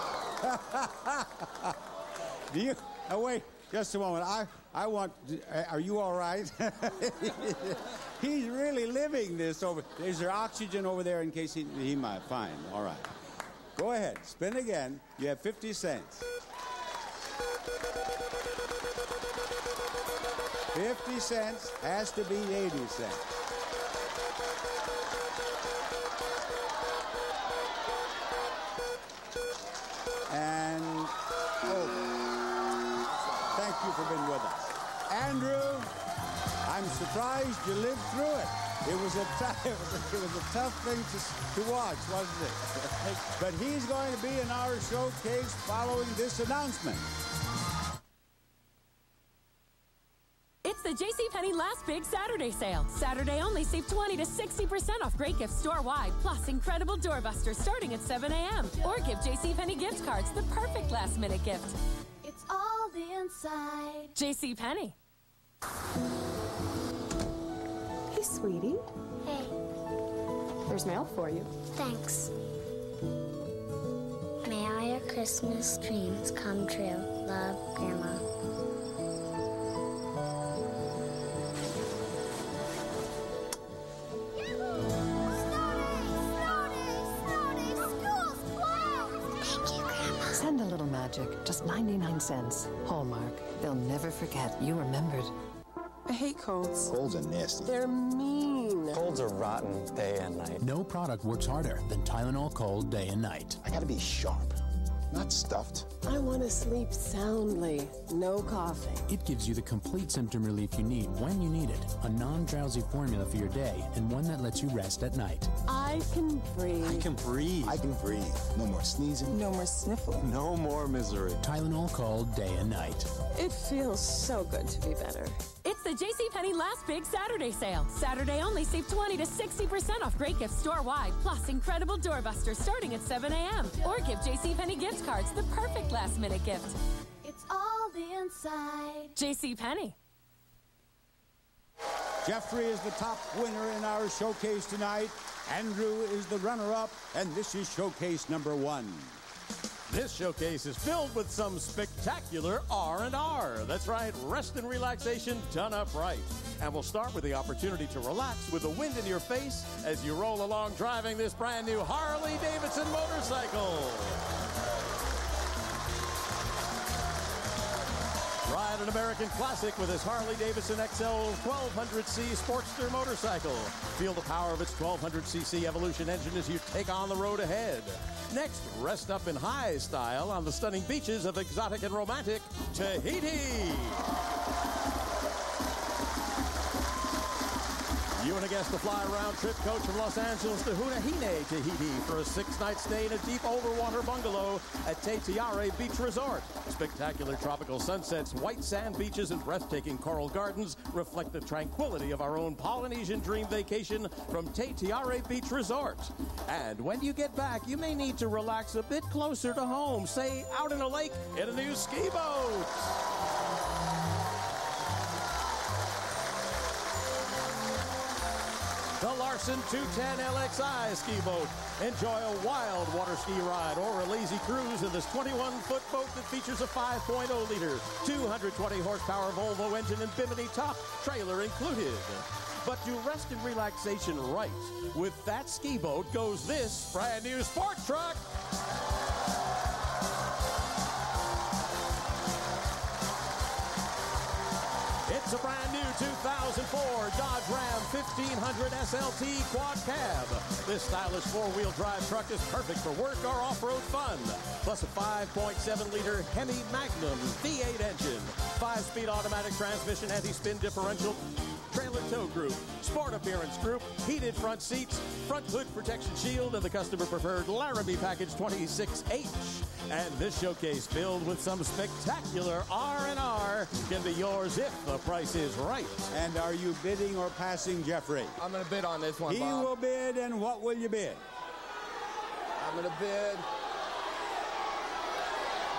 Do you? Oh, wait, just a moment. I, I want. Uh, are you all right? He's really living this over. Is there oxygen over there in case he, he might? Fine. All right. Go ahead. Spin again. You have 50 cents. 50 cents has to be 80 cents. Surprised you lived through it. It was a, t- it was a, it was a tough thing to, to watch, wasn't it? but he's going to be in our showcase following this announcement. It's the JCPenney last big Saturday sale. Saturday only, save 20 to 60% off great gifts store-wide, plus incredible doorbusters starting at 7 a.m. Or give JCPenney gift cards, the perfect last-minute gift. It's all the inside. JCPenney sweetie. Hey. There's mail for you. Thanks. May all your Christmas dreams come true. Love, Grandma. Send a little magic, just 99 cents. Hallmark. They'll never forget you remembered. I hate colds. Colds are nasty. They're mean. Colds are rotten day and night. No product works harder than Tylenol Cold day and night. I gotta be sharp, not stuffed. I want to sleep soundly. No coughing. It gives you the complete symptom relief you need when you need it. A non drowsy formula for your day and one that lets you rest at night. I can breathe. I can breathe. I can breathe. No more sneezing. No more sniffling. No more misery. Tylenol Cold day and night. It feels so good to be better. It's the JCPenney last big Saturday sale. Saturday only save 20 to 60% off great gifts store wide, plus incredible doorbusters starting at 7 a.m. Or give JCPenney gift cards, the perfect last minute gift. It's all the inside. JCPenney. Jeffrey is the top winner in our showcase tonight. Andrew is the runner-up, and this is showcase number one. This showcase is filled with some spectacular R&R. That's right, rest and relaxation done up right. And we'll start with the opportunity to relax with the wind in your face as you roll along driving this brand new Harley Davidson motorcycle. Ride an American classic with his Harley Davidson XL 1200C Sportster motorcycle. Feel the power of its 1200cc Evolution engine as you take on the road ahead. Next, rest up in high style on the stunning beaches of exotic and romantic Tahiti. You and a guest to fly round trip coach from Los Angeles to Huahine, Tahiti for a six-night stay in a deep overwater bungalow at Te Tiare Beach Resort. Spectacular tropical sunsets, white sand beaches, and breathtaking coral gardens reflect the tranquility of our own Polynesian dream vacation from Te Tiare Beach Resort. And when you get back, you may need to relax a bit closer to home, say out in a lake in a new ski boat. Larson 210 LXI ski boat. Enjoy a wild water ski ride or a lazy cruise in this 21-foot boat that features a 5.0-liter, 220 horsepower Volvo engine and Bimini top, trailer included. But to rest and relaxation right, with that ski boat goes this brand new sports truck. It's a brand new 2004 Dodge Ram 1500 SLT Quad Cab. This stylish four-wheel drive truck is perfect for work or off-road fun. Plus a 5.7-liter Hemi Magnum V8 engine, five-speed automatic transmission, anti-spin differential, trailer tow group, sport appearance group, heated front seats, front hood protection shield, and the customer preferred Laramie Package 26H. And this showcase filled with some spectacular R&R can be yours if the price is right. And are you bidding or passing Jeffrey? I'm going to bid on this one, He Bob. will bid, and what will you bid? I'm going to bid.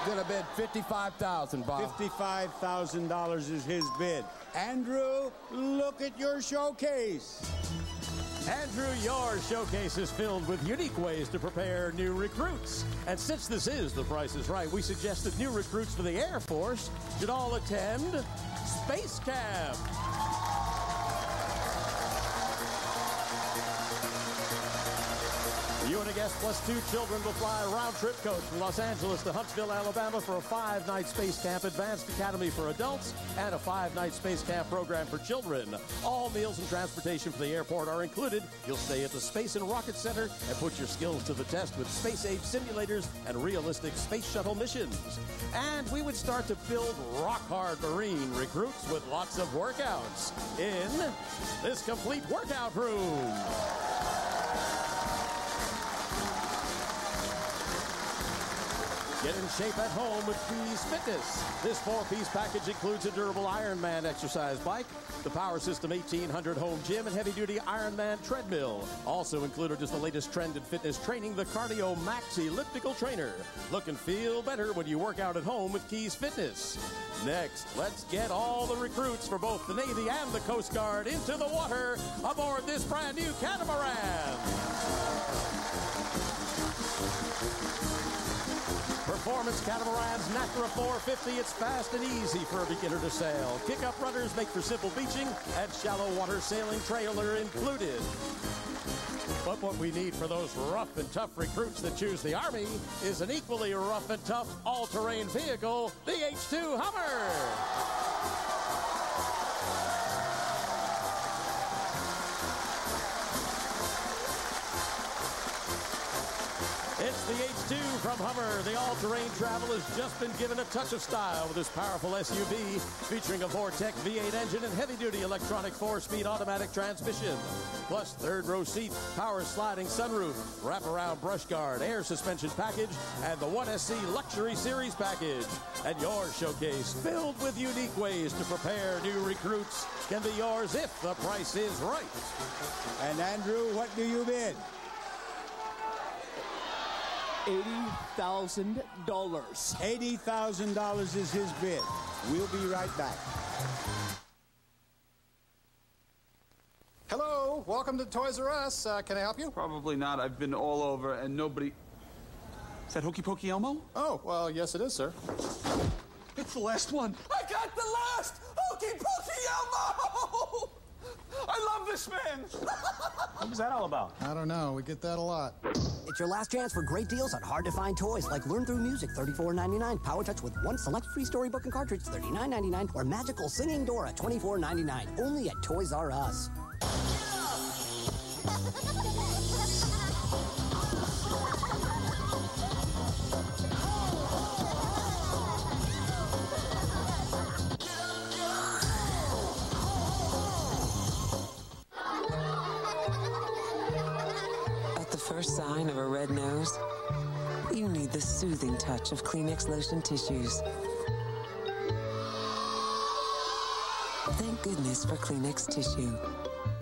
I'm going to bid 55000 Bob. $55,000 is his bid. Andrew, look at your showcase. Andrew, your showcase is filled with unique ways to prepare new recruits. And since this is The Price is Right, we suggest that new recruits for the Air Force should all attend Space Camp. You and a guest plus two children will fly a round trip coach from Los Angeles to Huntsville, Alabama for a five night space camp, advanced academy for adults, and a five night space camp program for children. All meals and transportation from the airport are included. You'll stay at the Space and Rocket Center and put your skills to the test with space age simulators and realistic space shuttle missions. And we would start to build rock hard Marine recruits with lots of workouts in this complete workout room. Get in shape at home with Keys Fitness. This four-piece package includes a durable Ironman exercise bike, the Power System 1800 home gym, and heavy-duty Ironman treadmill. Also included is the latest trend in fitness training, the Cardio Max elliptical trainer. Look and feel better when you work out at home with Keys Fitness. Next, let's get all the recruits for both the Navy and the Coast Guard into the water aboard this brand new catamaran. Performance catamarans Nacra 450. It's fast and easy for a beginner to sail. Kick-up runners make for simple beaching and shallow water sailing trailer included. But what we need for those rough and tough recruits that choose the Army is an equally rough and tough all-terrain vehicle, the H-2 Hummer. The H2 from Hummer. The all-terrain travel has just been given a touch of style with this powerful SUV featuring a Vortec V8 engine and heavy-duty electronic four-speed automatic transmission. Plus third-row seat, power sliding sunroof, wraparound brush guard, air suspension package, and the 1SC Luxury Series package. And your showcase, filled with unique ways to prepare new recruits, can be yours if the price is right. And Andrew, what do you bid? $80,000. $80,000 is his bid. We'll be right back. Hello, welcome to Toys R Us. Uh, can I help you? Probably not. I've been all over and nobody. Is that Hokey Pokey Elmo? Oh, well, yes, it is, sir. It's the last one. I got the last Hokey Pokey Elmo! I love this man! What was that all about? I don't know. We get that a lot. It's your last chance for great deals on hard-to-find toys like Learn Through Music, $34.99, Power Touch with one select free storybook and cartridge, $39.99, or Magical Singing Dora, $24.99. Only at Toys R Us. First sign of a red nose, you need the soothing touch of Kleenex lotion tissues. Thank goodness for Kleenex tissue.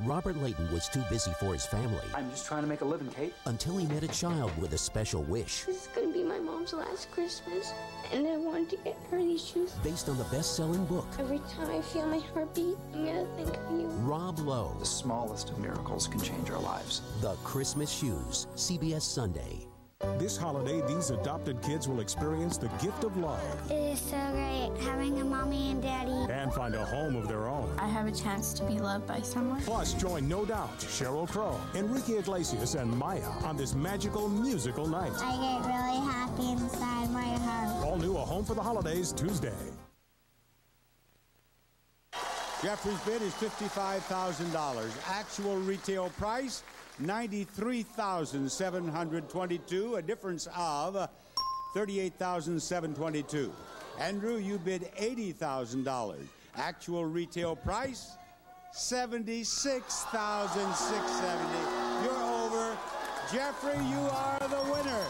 Robert Layton was too busy for his family I'm just trying to make a living, Kate. until he met a child with a special wish. This is gonna be my mom's last Christmas, and I wanted to get her these shoes. Based on the best selling book, Every time I feel my heartbeat, I'm gonna think of you. Rob Lowe, The smallest of miracles can change our lives. The Christmas Shoes, CBS Sunday. This holiday, these adopted kids will experience the gift of love It is so great having a mommy and daddy. and find a home of their own. I have a chance to be loved by someone. Plus, join No Doubt, Sheryl Crow, Enrique Iglesias, and Mya on this magical musical night. I get really happy inside my heart. All new A Home for the Holidays, Tuesday. Jeffrey's bid is $55,000. Actual retail price, 93,722, a difference of 38,722. Andrew, you bid $80,000. Actual retail price, 76,670. You're over. Jeffrey, you are the winner.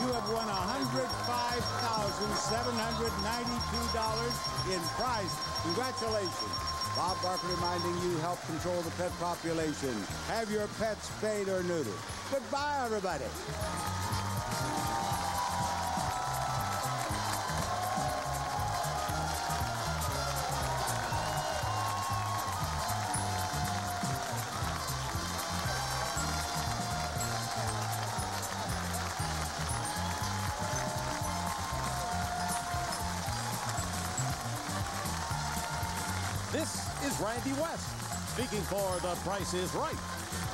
You have won $105,792 in prize. Congratulations. Bob Barker reminding you help control the pet population. Have your pets spayed or neutered. Goodbye, everybody. For The Price is Right.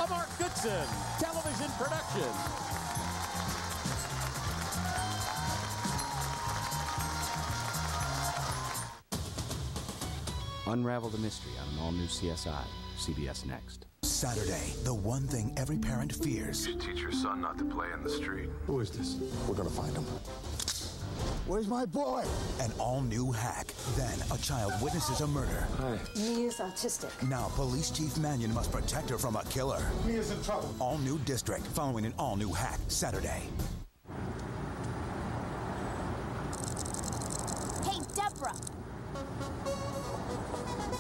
A Mark Goodson television production. Unravel the mystery on an all new CSI, CBS Next. Saturday, the one thing every parent fears. You teach your son not to play in the street. Who is this? We're gonna find him. Where's my boy? An all new hack. Then a child witnesses a murder. Hi. Mia's autistic. Now, Police Chief Mannion must protect her from a killer. Mia's in trouble. All new district following an all new hack Saturday. Hey, Deborah!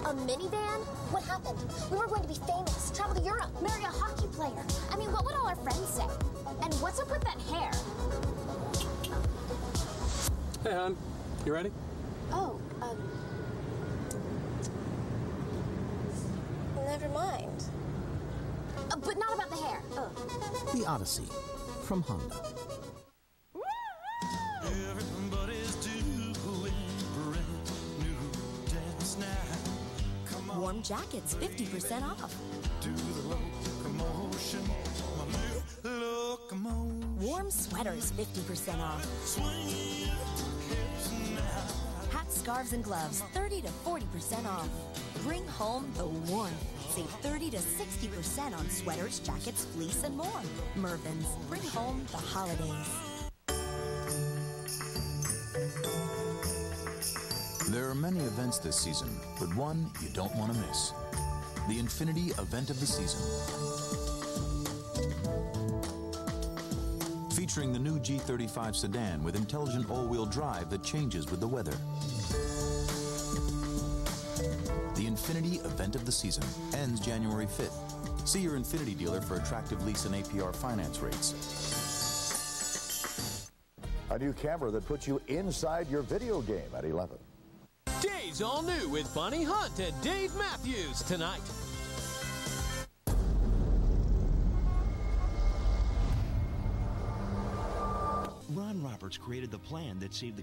A minivan? What happened? We were going to be famous, travel to Europe, marry a hockey player. I mean, what would all our friends say? And what's up with that hair? Hey, hon. You ready? Oh, um. Never mind. Uh, but not about the hair. Oh. The Odyssey from Honda. Warm jackets, 50% off. Warm sweaters, 50% off scarves, and gloves 30 to 40% off. Bring home the warmth. Save 30 to 60% on sweaters, jackets, fleece, and more. Mervyn's. Bring home the holidays. There are many events this season, but one you don't want to miss. The Infiniti Event of the Season. Featuring the new G35 sedan with intelligent all-wheel drive that changes with the weather. Infiniti Event of the Season ends January 5th. See your Infiniti dealer for attractive lease and APR finance rates. A new camera that puts you inside your video game at 11. Days all new with Bonnie Hunt and Dave Matthews tonight. Ron Roberts created the plan that saved the